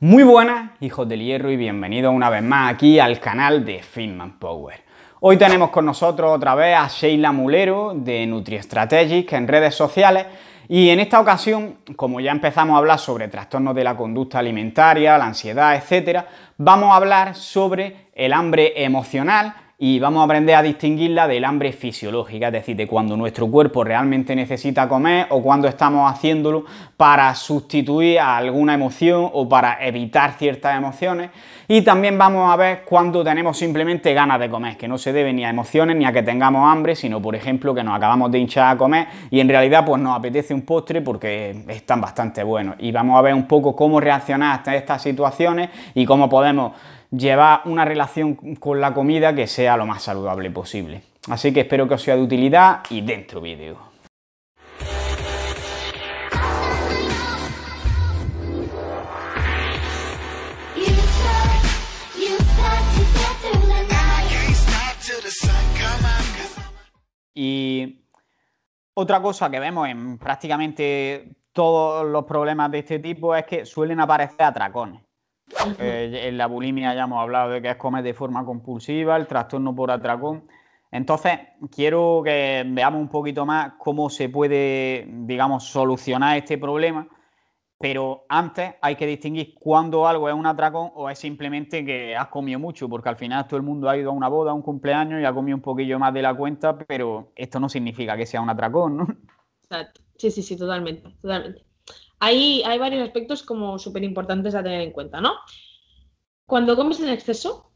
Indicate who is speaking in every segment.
Speaker 1: Muy buenas, hijos del hierro, y bienvenidos una vez más aquí al canal de Fitman Power. Hoy tenemos con nosotros otra vez a Sheila Mulero de NutriStrategic en redes sociales y en esta ocasión, como ya empezamos a hablar sobre trastornos de la conducta alimentaria, la ansiedad, etcétera, vamos a hablar sobre el hambre emocional y vamos a aprender a distinguirla del hambre fisiológica, es decir, de cuando nuestro cuerpo realmente necesita comer o cuando estamos haciéndolo para sustituir a alguna emoción o para evitar ciertas emociones. Y también vamos a ver cuando tenemos simplemente ganas de comer, que no se debe ni a emociones ni a que tengamos hambre, sino por ejemplo que nos acabamos de hinchar a comer y en realidad pues nos apetece un postre porque están bastante buenos. Y vamos a ver un poco cómo reaccionar a estas situaciones y cómo podemos llevar una relación con la comida que sea lo más saludable posible. Así que espero que os sea de utilidad y dentro vídeo. Y otra cosa que vemos en prácticamente todos los problemas de este tipo es que suelen aparecer atracones. Eh, en la bulimia ya hemos hablado de que es comer de forma compulsiva, el trastorno por atracón. Entonces, quiero que veamos un poquito más cómo se puede, digamos, solucionar este problema, pero antes hay que distinguir cuándo algo es un atracón o es simplemente que has comido mucho, porque al final todo el mundo ha ido a una boda, a un cumpleaños y ha comido un poquillo más de la cuenta, pero esto no significa que sea un atracón, ¿no?
Speaker 2: Exacto. Sí, sí, sí, totalmente, totalmente. Hay, hay varios aspectos como súper importantes a tener en cuenta, ¿no? Cuando comes en exceso,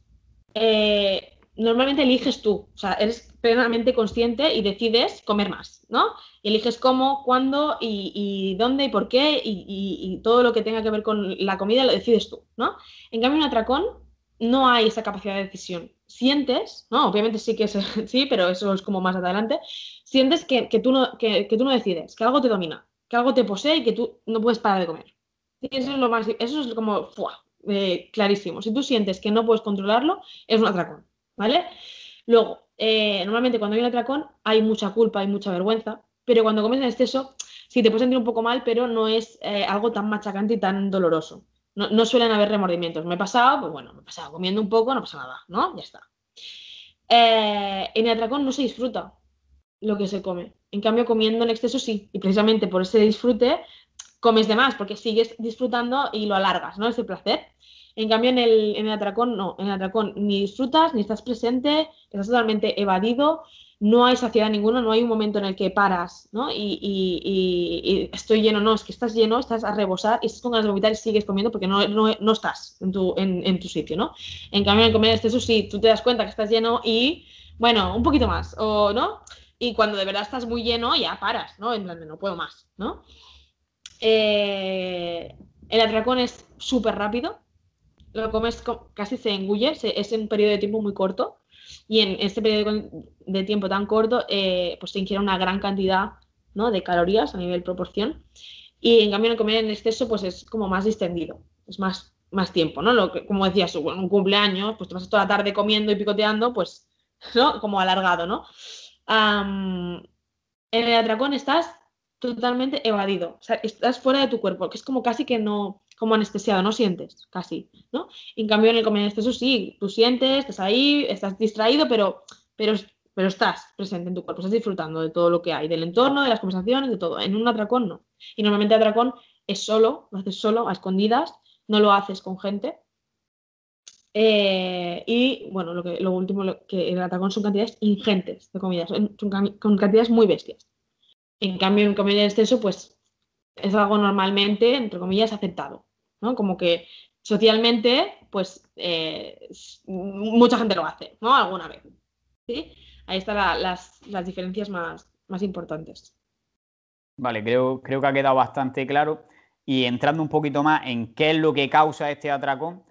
Speaker 2: eh, normalmente eliges tú, o sea, eres plenamente consciente y decides comer más, ¿no? eliges cómo, cuándo y, dónde y por qué y, todo lo que tenga que ver con la comida lo decides tú, ¿no? En cambio, en atracón no hay esa capacidad de decisión. Sientes, ¿no? Obviamente sí que es, sí, pero eso es como más adelante. Sientes que, tú no, que, tú no decides, que algo te domina, que algo te posee y que tú no puedes parar de comer. Eso es lo más, eso es como eh, clarísimo. Si tú sientes que no puedes controlarlo, es un atracón, ¿vale? Luego, eh, normalmente cuando hay un atracón hay mucha culpa, hay mucha vergüenza, pero cuando comes en exceso, sí te puedes sentir un poco mal, pero no es eh, algo tan machacante y tan doloroso. No, suelen haber remordimientos. Me he pasado, pues bueno, me he pasado comiendo un poco, no pasa nada, ¿no? Ya está. en el atracón no se disfruta lo que se come. En cambio, comiendo en exceso sí. Y precisamente por ese disfrute comes de más, porque sigues disfrutando y lo alargas, ¿no? Ese placer. En cambio, en el, en el atracón no. En el atracón ni disfrutas, ni estás presente, estás totalmente evadido, no hay saciedad ninguna, no hay un momento en el que paras, ¿no? Y, estoy lleno, no, es que estás lleno, estás a rebosar y estás con ganas de vomitar y sigues comiendo porque no, no, estás en tu, en, tu sitio, ¿no? En cambio, en comer en exceso sí, tú te das cuenta que estás lleno y, bueno, un poquito más, o no, y cuando de verdad estás muy lleno ya paras, ¿no? En plan de no puedo más, ¿no? Eh, el atracón es súper rápido, lo comes casi se engulle, es en un periodo de tiempo muy corto y en este periodo de tiempo tan corto eh, pues se ingiere una gran cantidad ¿no? de calorías a nivel proporción y en cambio en comer en exceso pues es como más distendido, es más, más tiempo, ¿no? Lo que, como decías, un cumpleaños, pues te pasas toda la tarde comiendo y picoteando, pues, ¿no? Como alargado, ¿no? En el atracón estás totalmente evadido, estás fuera de tu cuerpo, que es como casi que no, como anestesiado, no sientes, casi, ¿no? En cambio, en el comer exceso sí, tú sientes, estás ahí, estás distraído, pero, pero, pero estás presente en tu cuerpo, estás disfrutando de todo lo que hay, del entorno, de las conversaciones, de todo. En un atracón no. Y normalmente el atracón es solo, lo haces solo, a escondidas, no lo haces con gente, eh, y bueno, lo, que, lo último que el atacón son cantidades ingentes de comida, son, con cantidades muy bestias. En cambio, en comida de exceso, pues es algo normalmente, entre comillas, aceptado, ¿no? Como que socialmente, pues eh, mucha gente lo hace, ¿no? Alguna vez. ¿sí? Ahí están las, las, diferencias más, más importantes.
Speaker 1: Vale, creo, creo que ha quedado bastante claro. Y entrando un poquito más en qué es lo que causa este atracón,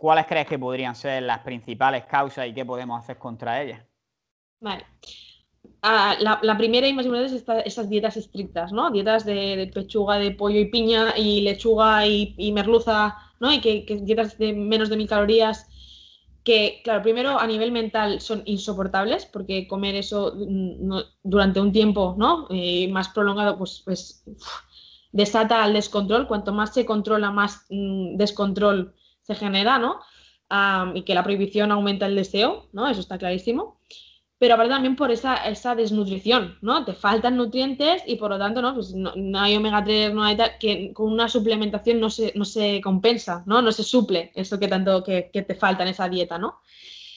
Speaker 1: ¿cuáles crees que podrían ser las principales causas y qué podemos hacer contra ellas?
Speaker 2: Vale. Ah, la, primera y más importante es esas dietas estrictas, ¿no? Dietas de, pechuga, de pollo y piña y lechuga y, merluza, ¿no? Y que, dietas de menos de mil calorías que, claro, primero a nivel mental son insoportables porque comer eso mm, durante un tiempo, ¿no? Eh, más prolongado, pues, pues desata el descontrol, cuanto más se controla, más mm, descontrol se genera, ¿no? y que la prohibición aumenta el deseo, ¿no? Eso está clarísimo. Pero aparte también por esa, esa desnutrición, ¿no? Te faltan nutrientes y por lo tanto, ¿no? Pues no, hay omega 3, no hay tal, que con una suplementación no se, no se compensa, ¿no? No se suple eso que tanto que, que te falta en esa dieta, ¿no?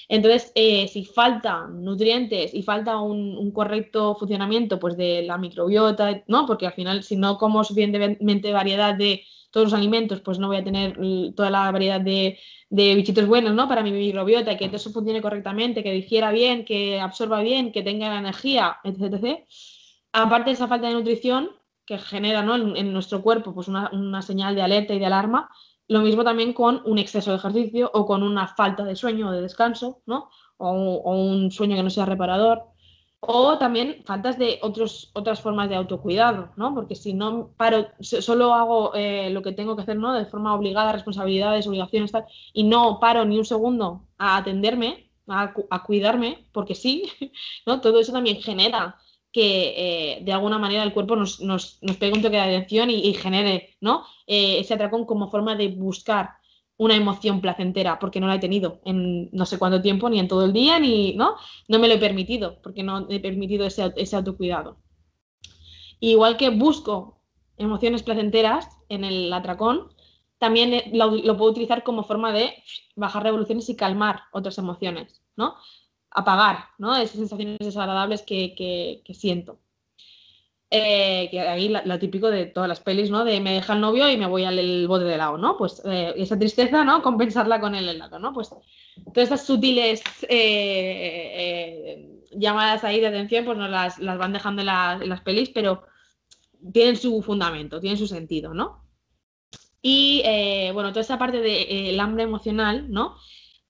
Speaker 2: Entonces, eh, si faltan nutrientes y falta un, correcto funcionamiento pues, de la microbiota, ¿no? porque al final, si no como suficientemente variedad de todos los alimentos, pues no voy a tener toda la variedad de, bichitos buenos ¿no? para mi microbiota, que todo eso funcione correctamente, que digiera bien, que absorba bien, que tenga la energía, etc. Aparte de esa falta de nutrición que genera en, nuestro cuerpo pues una, una señal de alerta y de alarma, lo mismo también con un exceso de ejercicio o con una falta de sueño o de descanso, ¿no? O, un sueño que no sea reparador. O también faltas de otros, otras formas de autocuidado, ¿no? Porque si no paro, solo hago eh, lo que tengo que hacer, ¿no? De forma obligada, responsabilidades, obligaciones, tal, y no paro ni un segundo a atenderme, a, a cuidarme, porque sí, ¿no? Todo eso también genera que eh, de alguna manera el cuerpo nos, nos, nos, pegue un toque de atención y, genere ¿no? Eh, ese atracón como forma de buscar una emoción placentera, porque no la he tenido en no sé cuánto tiempo, ni en todo el día, ni no, no me lo he permitido, porque no he permitido ese, ese autocuidado. Igual que busco emociones placenteras en el atracón, también lo, lo puedo utilizar como forma de bajar revoluciones y calmar otras emociones, ¿no? apagar, ¿no? Esas sensaciones desagradables que, siento. Eh, que ahí lo típico de todas las pelis, ¿no? De me deja el novio y me voy al bote de helado, ¿no? Pues eh, esa tristeza, ¿no? Compensarla con el helado, ¿no? Pues todas estas sutiles eh, llamadas ahí de atención, pues nos las, van dejando en, las pelis, pero tienen su fundamento, tienen su sentido, ¿no? Y bueno, toda esa parte del hambre emocional, ¿no?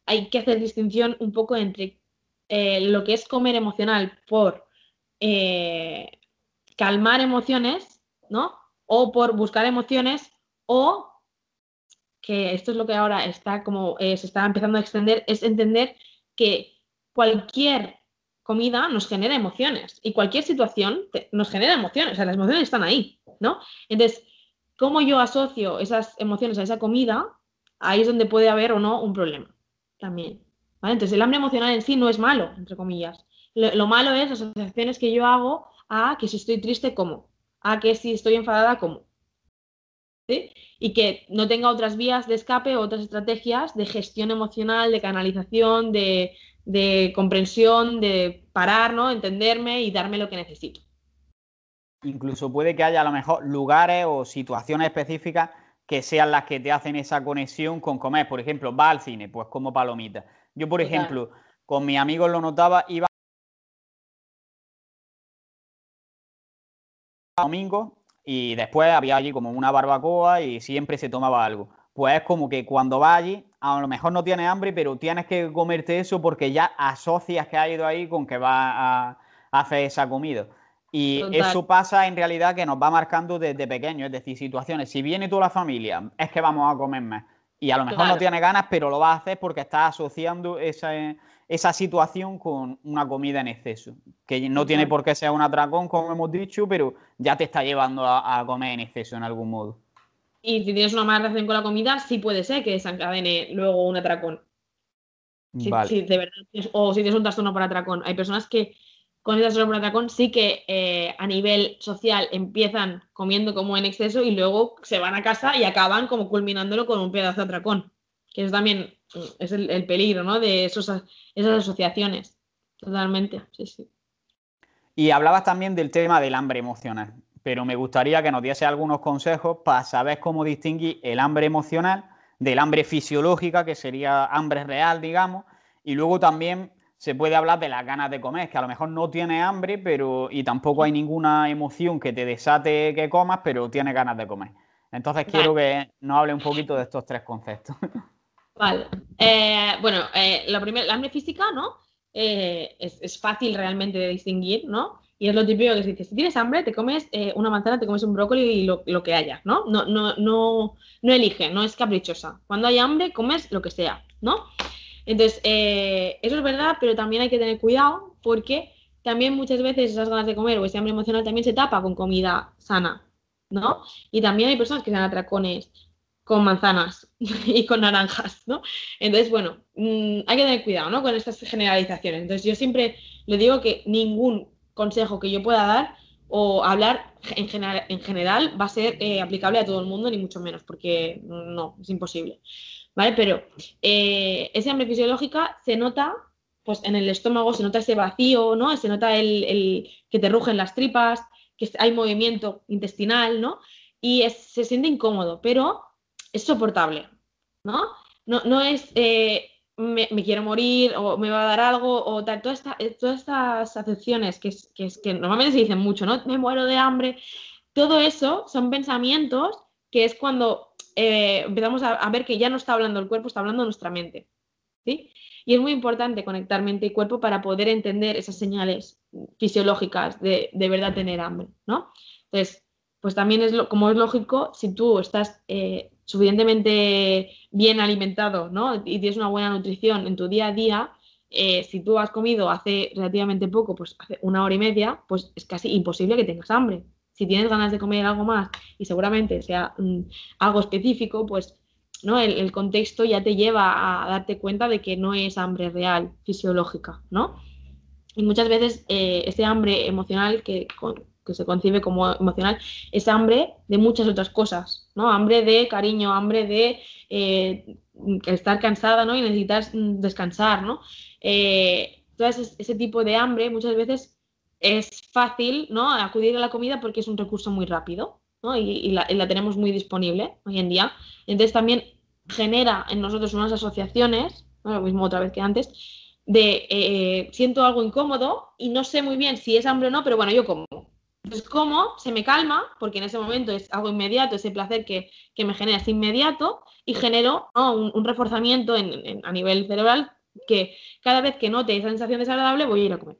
Speaker 2: Hay que hacer distinción un poco entre lo que es comer emocional por calmar emociones, ¿no? O por buscar emociones, o que esto es lo que ahora está como eh, se está empezando a extender, es entender que cualquier comida nos genera emociones y cualquier situación nos genera emociones, o sea, las emociones están ahí, ¿no? Entonces, ¿cómo yo asocio esas emociones a esa comida? Ahí es donde puede haber o no un problema también. Entonces, el hambre emocional en sí no es malo, entre comillas. Lo, malo es las asociaciones que yo hago a que si estoy triste, ¿cómo? A que si estoy enfadada, ¿cómo? Y que no tenga otras vías de escape, otras estrategias de gestión emocional, de canalización, de, comprensión, de parar, ¿no? Entenderme y darme lo que necesito.
Speaker 1: Incluso puede que haya a lo mejor lugares o situaciones específicas que sean las que te hacen esa conexión con comer. Por ejemplo, va al cine, pues como palomita. Yo, por ejemplo, con mis amigos lo notaba, iba domingo y después había allí como una barbacoa y siempre se tomaba algo. Pues es como que cuando vas allí, a lo mejor no tienes hambre, pero tienes que comerte eso porque ya asocias que has ido ahí con que vas a hacer esa comida. Y eso pasa en realidad que nos va marcando desde pequeño, es decir, situaciones. Si viene toda la familia, es que vamos a comer más. Y a lo mejor no tiene ganas, pero lo va a hacer porque está asociando esa, esa situación con una comida en exceso. Que no tiene por qué ser un atracón, como hemos dicho, pero ya te está llevando a, comer en exceso en algún modo.
Speaker 2: Y si tienes una mala relación con la comida, sí puede ser que desencadene luego un atracón. o si tienes un trastorno por atracón. Hay personas que con esa solo por atracón sí que eh, a nivel social empiezan comiendo como en exceso y luego se van a casa y acaban como culminándolo con un pedazo de atracón. Que eso también es el, peligro, ¿no? De esos, esas asociaciones. Totalmente, sí, sí.
Speaker 1: Y hablabas también del tema del hambre emocional, pero me gustaría que nos diese algunos consejos para saber cómo distinguir el hambre emocional del hambre fisiológica, que sería hambre real, digamos, y luego también se puede hablar de las ganas de comer, que a lo mejor no tiene hambre, pero y tampoco hay ninguna emoción que te desate que comas, pero tiene ganas de comer. Entonces quiero que nos hable un poquito de estos tres conceptos.
Speaker 2: Vale. Eh, bueno, eh, la, la hambre física, ¿no? Eh, es, fácil realmente de distinguir, ¿no? Y es lo típico que se dice, si tienes hambre, te comes una manzana, te comes un brócoli y lo, lo, que haya, ¿no? No, no, no, no elige, no es caprichosa. Cuando hay hambre, comes lo que sea, ¿no? Entonces, eh, eso es verdad, pero también hay que tener cuidado porque también muchas veces esas ganas de comer o ese hambre emocional también se tapa con comida sana, ¿no? Y también hay personas que se dan atracones con manzanas y con naranjas, ¿no? Entonces, bueno, mm, hay que tener cuidado, ¿no? Con estas generalizaciones. Entonces, yo siempre le digo que ningún consejo que yo pueda dar o hablar en general, en general va a ser eh, aplicable a todo el mundo, ni mucho menos, porque no, es imposible. ¿Vale? Pero eh, esa hambre fisiológica se nota pues en el estómago, se nota ese vacío, ¿no? Se nota el, que te rugen las tripas, que hay movimiento intestinal, ¿no? Y se siente incómodo, pero es soportable, ¿no? No, no es eh, me, quiero morir o me va a dar algo o tal, esta, eh, todas estas acepciones que, que, que normalmente se dicen mucho, ¿no? Me muero de hambre, todo eso son pensamientos que es cuando eh, empezamos a, ver que ya no está hablando el cuerpo, está hablando nuestra mente, ¿sí? Y es muy importante conectar mente y cuerpo para poder entender esas señales fisiológicas de, de verdad tener hambre, ¿no? Entonces, pues también es lo, como es lógico, si tú estás suficientemente bien alimentado ¿no? y tienes una buena nutrición en tu día a día, eh, si tú has comido hace relativamente poco, pues hace una hora y media, pues es casi imposible que tengas hambre. Si tienes ganas de comer algo más y seguramente sea mm, algo específico, pues ¿no? El, contexto ya te lleva a darte cuenta de que no es hambre real, fisiológica, ¿no? Y muchas veces eh, ese hambre emocional que, que se concibe como emocional, es hambre de muchas otras cosas, ¿no? Hambre de cariño, hambre de eh, estar cansada, ¿no? Y necesitas mm, descansar, ¿no? Eh, todo ese, tipo de hambre muchas veces es fácil, ¿no? Acudir a la comida porque es un recurso muy rápido, ¿no? Y, la, tenemos muy disponible hoy en día. Entonces también genera en nosotros unas asociaciones, lo mismo otra vez que antes, de eh, siento algo incómodo y no sé muy bien si es hambre o no, pero bueno, yo como. Entonces, ¿cómo? Se me calma, porque en ese momento es algo inmediato, ese placer que, me genera es inmediato, y genero un, reforzamiento a nivel cerebral que cada vez que note esa sensación desagradable voy a ir a comer.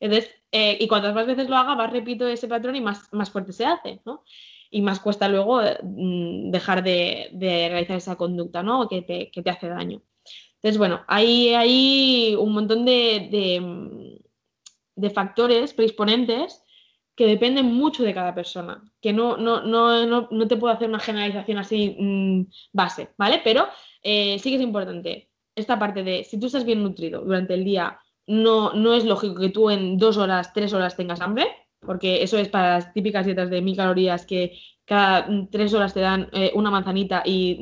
Speaker 2: Entonces, eh, y cuantas más veces lo haga, más repito ese patrón y más, más fuerte se hace, ¿no? Y más cuesta luego mm, dejar de, realizar esa conducta, ¿no? Que te, que te hace daño. Entonces, bueno, hay, hay un montón de, de, de factores predisponentes que dependen mucho de cada persona, que no, no, no, no te puedo hacer una generalización así mm, base, ¿vale? Pero eh, sí que es importante esta parte de si tú estás bien nutrido durante el día, no, no es lógico que tú en dos horas, tres horas tengas hambre, porque eso es para las típicas dietas de mil calorías que cada mm, tres horas te dan eh, una manzanita y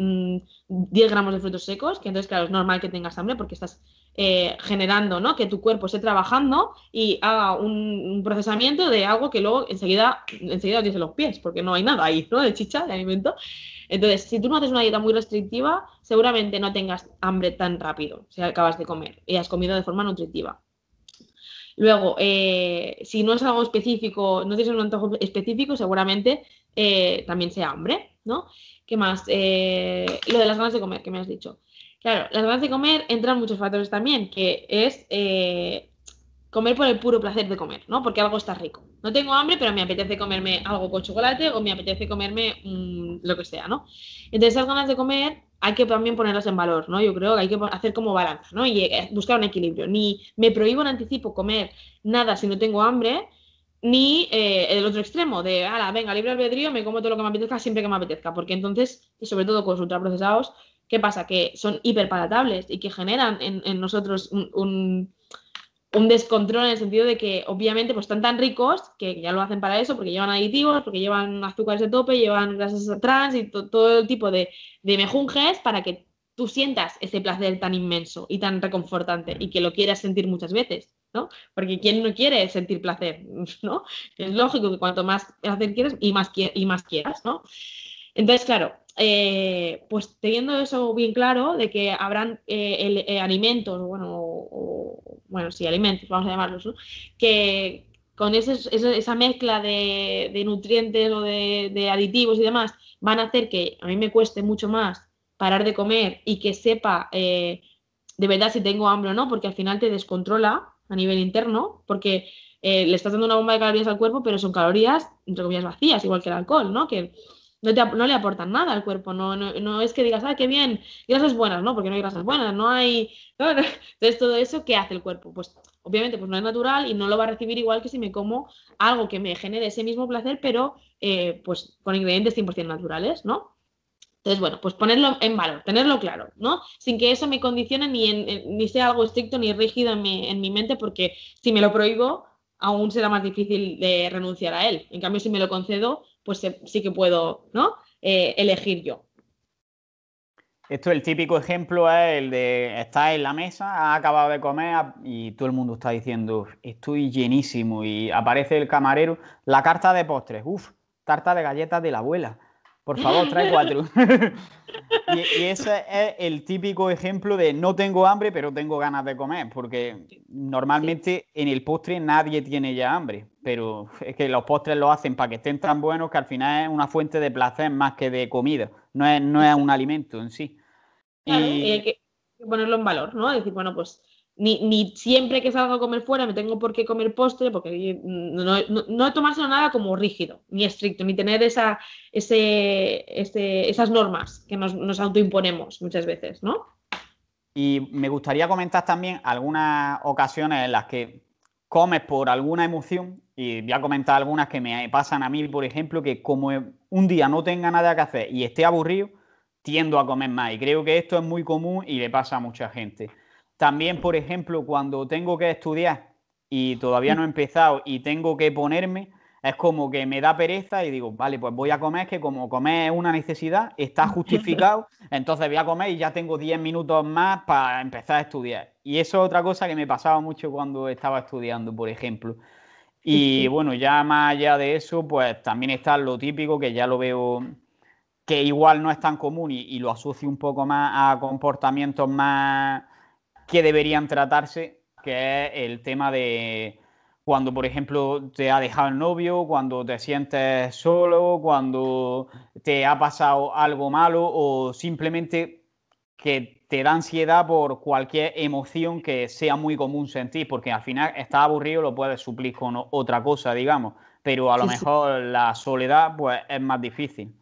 Speaker 2: 10 mm, gramos de frutos secos, que entonces, claro, es normal que tengas hambre porque estás eh, generando, ¿no? Que tu cuerpo esté trabajando y haga un, procesamiento de algo que luego enseguida, enseguida los pies, porque no hay nada ahí, ¿no? De chicha, de alimento. Entonces, si tú no haces una dieta muy restrictiva, seguramente no tengas hambre tan rápido si acabas de comer y has comido de forma nutritiva. Luego, eh, si no es algo específico, no tienes un antojo específico, seguramente eh, también sea hambre, ¿no? ¿Qué más? lo de las ganas de comer, que me has dicho. Claro, las ganas de comer entran muchos factores también, que es eh, comer por el puro placer de comer, ¿no? Porque algo está rico. No tengo hambre, pero me apetece comerme algo con chocolate o me apetece comerme mm, lo que sea, ¿no? Entonces, esas ganas de comer hay que también ponerlas en valor, ¿no? Yo creo que hay que hacer como balanza, ¿no? Y eh, buscar un equilibrio. Ni me prohíbo en anticipo comer nada si no tengo hambre, ni eh, el otro extremo de, ala, venga, libre albedrío, me como todo lo que me apetezca siempre que me apetezca, porque entonces, y sobre todo con los ultraprocesados, ¿Qué pasa? Que son hiperpalatables y que generan en, nosotros un, descontrol en el sentido de que obviamente pues están tan ricos que ya lo hacen para eso, porque llevan aditivos, porque llevan azúcares de tope, llevan grasas trans y todo el tipo de, de mejunjes para que tú sientas ese placer tan inmenso y tan reconfortante y que lo quieras sentir muchas veces, ¿no? Porque ¿quién no quiere sentir placer, ¿no? Es lógico que cuanto más placer quieres y más, y más quieras, ¿no? Entonces, claro, eh, pues teniendo eso bien claro, de que habrán eh, eh, alimentos, bueno, bueno, sí, alimentos, vamos a llamarlos, que con esa mezcla de, nutrientes o de, aditivos y demás van a hacer que a mí me cueste mucho más parar de comer y que sepa de verdad si tengo hambre o no, porque al final te descontrola a nivel interno, porque le estás dando una bomba de calorías al cuerpo, pero son calorías, entre comillas, vacías, igual que el alcohol, ¿no? Que no, le aportan nada al cuerpo, no, no, es que digas, ah, qué bien, grasas buenas, ¿no? Porque no hay grasas buenas, no hay... Entonces, todo eso, ¿qué hace el cuerpo? Pues obviamente pues no es natural y no lo va a recibir igual que si me como algo que me genere ese mismo placer, pero eh, pues con ingredientes 100% naturales, ¿no? Entonces, bueno, pues ponerlo en valor, tenerlo claro, ¿no? Sin que eso me condicione ni, ni sea algo estricto ni rígido en mi, en mi mente, porque si me lo prohíbo, aún será más difícil de renunciar a él. En cambio, si me lo concedo, pues sí que puedo, ¿no? Eh, elegir yo.
Speaker 1: Esto, el típico ejemplo es el de estar en la mesa, has acabado de comer y todo el mundo está diciendo, estoy llenísimo y aparece el camarero, la carta de postres, uff, tarta de galletas de la abuela. Por favor, trae cuatro. y, ese es el típico ejemplo de no tengo hambre, pero tengo ganas de comer, porque normalmente en el postre nadie tiene ya hambre, pero es que los postres lo hacen para que estén tan buenos que al final es una fuente de placer más que de comida, no es, no es un alimento en sí.
Speaker 2: y hay que ponerlo en valor, ¿no? decir, bueno, pues ni, siempre que salgo a comer fuera me tengo por qué comer postre, porque no, no, no tomárselo nada como rígido, ni estricto, ni tener esa, ese, esas normas que nos, nos, autoimponemos muchas veces, ¿no?
Speaker 1: Y me gustaría comentar también algunas ocasiones en las que comes por alguna emoción, y voy a comentar algunas que me pasan a mí, por ejemplo, que como un día no tenga nada que hacer y esté aburrido, tiendo a comer más. Y creo que esto es muy común y le pasa a mucha gente. También, por ejemplo, cuando tengo que estudiar y todavía no he empezado y tengo que ponerme, es como que me da pereza y digo, vale, pues voy a comer, que como comer es una necesidad, está justificado, entonces voy a comer y ya tengo 10 minutos más para empezar a estudiar. Y eso es otra cosa que me pasaba mucho cuando estaba estudiando, por ejemplo. Y bueno, ya más allá de eso, pues también está lo típico que ya lo veo que igual no es tan común y, y lo asocio un poco más a comportamientos más que deberían tratarse, que es el tema de cuando, por ejemplo, te ha dejado el novio, cuando te sientes solo, cuando te ha pasado algo malo o simplemente que te da ansiedad por cualquier emoción que sea muy común sentir, porque al final estás aburrido, lo puedes suplir con otra cosa, digamos, pero a lo mejor la soledad pues es más difícil.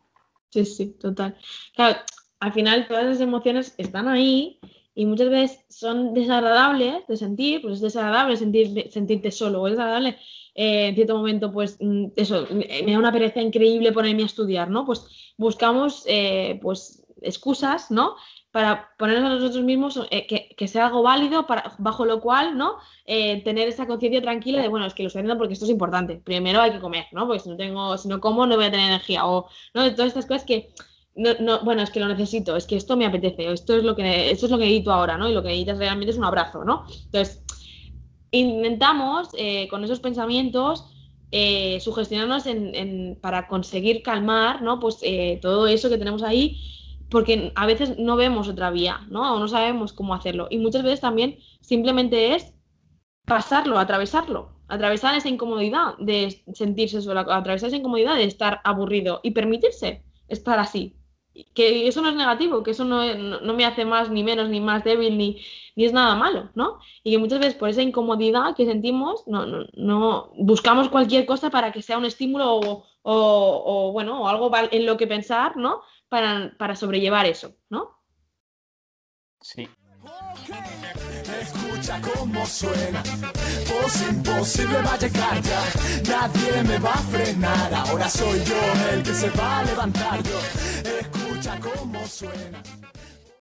Speaker 2: Sí, sí, total. Claro, al final todas esas emociones están ahí y muchas veces son desagradables de sentir, pues es desagradable sentir, sentirte solo, o es desagradable eh, en cierto momento, pues mm, eso, me da una pereza increíble ponerme a estudiar, ¿no? Pues buscamos eh, pues excusas, ¿no? Para ponernos a nosotros mismos eh, que, sea algo válido, para, bajo lo cual, ¿no? tener esa conciencia tranquila de, bueno, es que lo estoy haciendo porque esto es importante. Primero hay que comer, ¿no? Porque si no tengo, si no como, no voy a tener energía. O, ¿no? De todas estas cosas que no, no, bueno, es que lo necesito, es que esto me apetece, esto es lo que, esto es lo que necesito ahora, ¿no? Y lo que necesitas realmente es un abrazo, ¿no? Entonces, intentamos eh, con esos pensamientos eh, sugestionarnos en, para conseguir calmar, ¿no? Pues eh, todo eso que tenemos ahí, porque a veces no vemos otra vía, ¿no? O no sabemos cómo hacerlo. Y muchas veces también simplemente es pasarlo, atravesarlo, atravesar esa incomodidad de sentirse solo, atravesar esa incomodidad de estar aburrido y permitirse estar así, que eso no es negativo, que eso no, no, me hace más ni menos, ni más débil, ni, ni, es nada malo, ¿no? Y que muchas veces por esa incomodidad que sentimos, no, no, no buscamos cualquier cosa para que sea un estímulo o, o, bueno, o algo en lo que pensar, ¿no? Para, para sobrellevar eso, ¿no?
Speaker 1: Sí.
Speaker 3: Escucha cómo suena, voz imposible va a llegar ya, nadie me va a frenar, ahora soy yo el que se va a levantar yo. Escucha cómo suena.